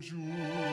beau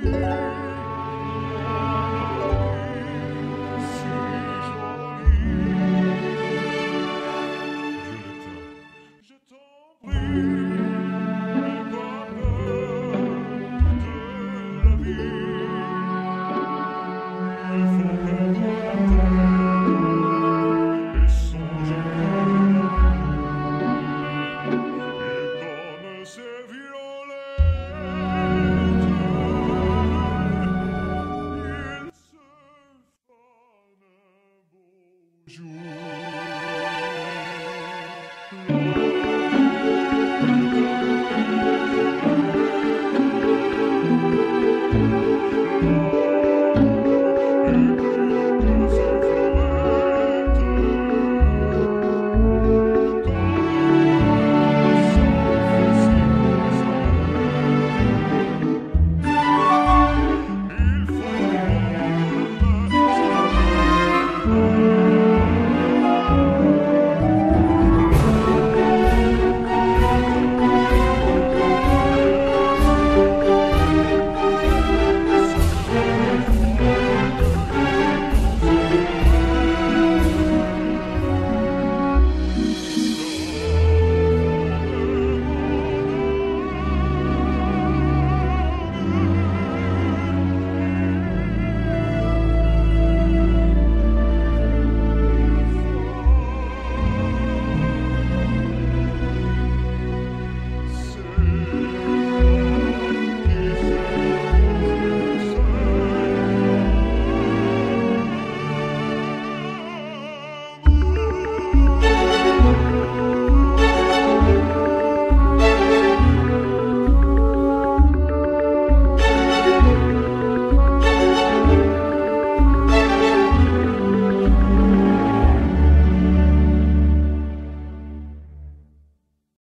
jour. Il